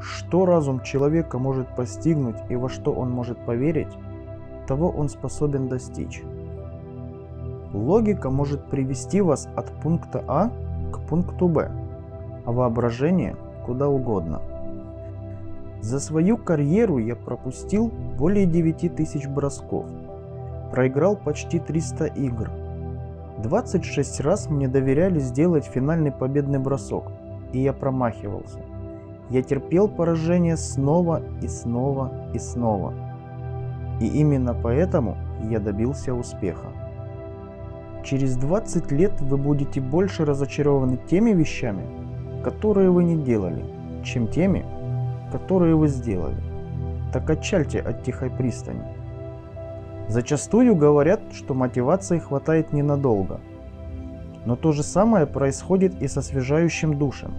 Что разум человека может постигнуть и во что он может поверить, того он способен достичь. Логика может привести вас от пункта А к пункту Б, а воображение куда угодно. За свою карьеру я пропустил более 9000 бросков, проиграл почти 300 игр. 26 раз мне доверяли сделать финальный победный бросок, и я промахивался. Я терпел поражение снова и снова и снова. И именно поэтому я добился успеха. Через 20 лет вы будете больше разочарованы теми вещами, которые вы не делали, чем теми, которые вы сделали. Так отчальте от тихой пристани. Зачастую говорят, что мотивации хватает ненадолго. Но то же самое происходит и со освежающим душем,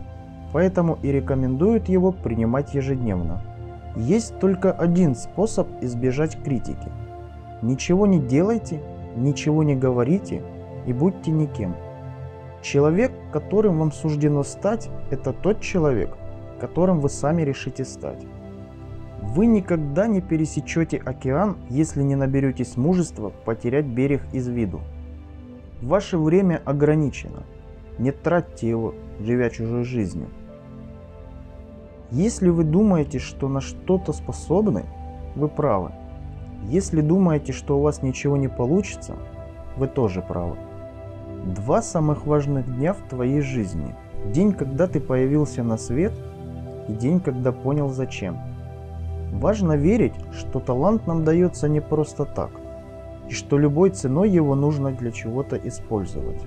поэтому и рекомендуют его принимать ежедневно. Есть только один способ избежать критики. Ничего не делайте, ничего не говорите и будьте никем. Человек, которым вам суждено стать, это тот человек, которым вы сами решите стать. Вы никогда не пересечете океан, если не наберетесь мужества потерять берег из виду. Ваше время ограничено. Не тратьте его, живя чужой жизнью. Если вы думаете, что на что-то способны, вы правы. Если думаете, что у вас ничего не получится, вы тоже правы. Два самых важных дня в твоей жизни. День, когда ты появился на свет, и день, когда понял зачем. Важно верить, что талант нам дается не просто так, и что любой ценой его нужно для чего-то использовать.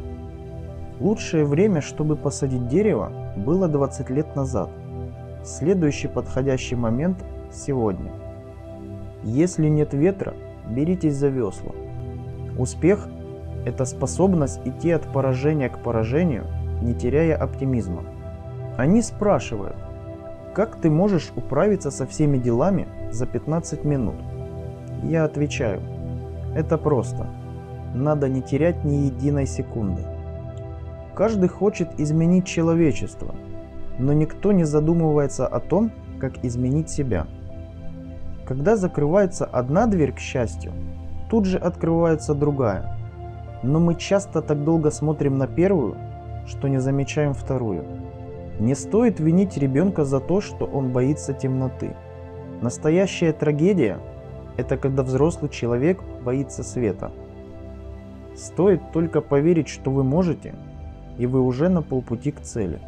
Лучшее время, чтобы посадить дерево, было 20 лет назад. Следующий подходящий момент – сегодня. Если нет ветра, беритесь за весла. Успех – это способность идти от поражения к поражению, не теряя оптимизма. Они спрашивают – как ты можешь управиться со всеми делами за 15 минут? Я отвечаю, это просто. Надо не терять ни единой секунды. Каждый хочет изменить человечество, но никто не задумывается о том, как изменить себя. Когда закрывается одна дверь к счастью, тут же открывается другая. Но мы часто так долго смотрим на первую, что не замечаем вторую. Не стоит винить ребенка за то, что он боится темноты. Настоящая трагедия – это когда взрослый человек боится света. Стоит только поверить, что вы можете, и вы уже на полпути к цели.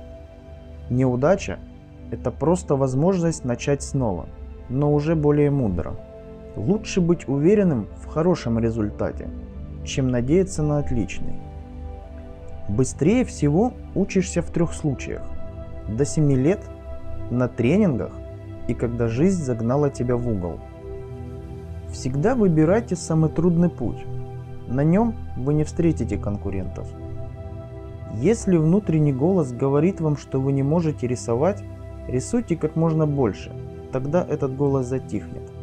Неудача – это просто возможность начать снова, но уже более мудро. Лучше быть уверенным в хорошем результате, чем надеяться на отличный. Быстрее всего учишься в трех случаях до 7 лет на тренингах и когда жизнь загнала тебя в угол. Всегда выбирайте самый трудный путь. На нем вы не встретите конкурентов. Если внутренний голос говорит вам, что вы не можете рисовать, рисуйте как можно больше, тогда этот голос затихнет.